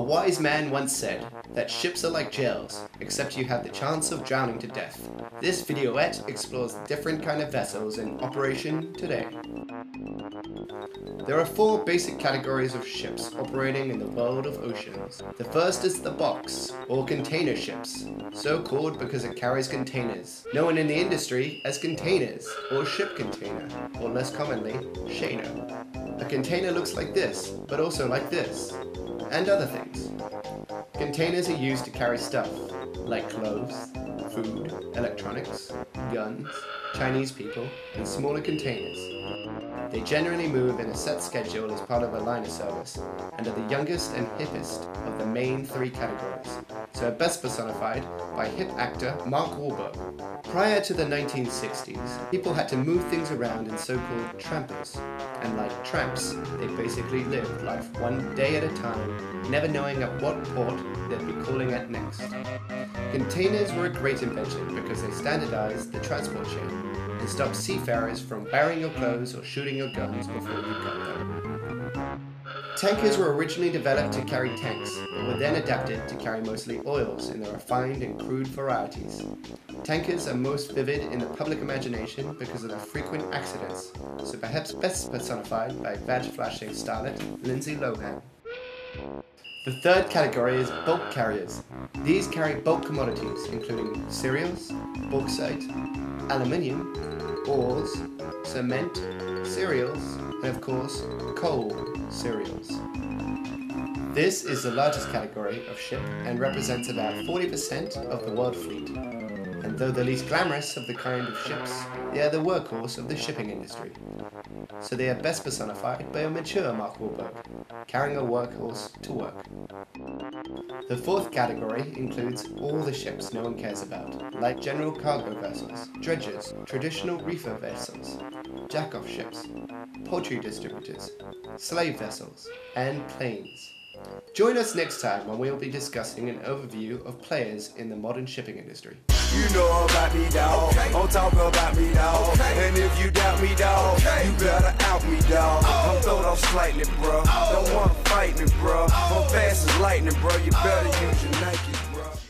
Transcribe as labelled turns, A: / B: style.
A: wise man once said that ships are like jails, except you have the chance of drowning to death. This videoette explores different kind of vessels in operation today. There are four basic categories of ships operating in the world of oceans. The first is the box, or container ships, so called because it carries containers, known in the industry as containers, or ship container, or less commonly, Shano. A container looks like this, but also like this, and other things. Containers are used to carry stuff, like clothes, food, electronics, guns, Chinese people, and smaller containers. They generally move in a set schedule as part of a liner service, and are the youngest and hippest of the main three categories, best personified by hip actor Mark Wahlberg. Prior to the 1960s, people had to move things around in so-called trampers, and like tramps, they basically lived life one day at a time, never knowing at what port they'd be calling at next. Containers were a great invention because they standardized the transport chain and stopped seafarers from burying your clothes or shooting your guns before you got there. Tankers were originally developed to carry tanks, but were then adapted to carry mostly oils in their refined and crude varieties. Tankers are most vivid in the public imagination because of their frequent accidents, so perhaps best personified by badge flashing starlet Lindsay Lohan. The third category is bulk carriers. These carry bulk commodities, including cereals, bauxite, aluminium, ores, cement, cereals, and of course, coal cereals. This is the largest category of ship and represents about 40% of the world fleet. And though the least glamorous of the kind of ships, they are the workhorse of the shipping industry. So they are best personified by a mature Mark Wahlberg, carrying a workhorse to work. The fourth category includes all the ships no one cares about, like general cargo vessels, dredgers, traditional reefer vessels, jack-off ships, poultry distributors, slave vessels, and planes. Join us next time when we'll be discussing an overview of players in the modern shipping industry.
B: You know about me, dawg. Okay. Don't talk about me, dawg. Okay. And if you doubt me, dawg, okay. you better out me, dawg. Oh. I'm throwed off slightly, bro. Oh. Don't wanna fight me, bro. Oh. I'm fast as lightning, bro. You better use your Nike.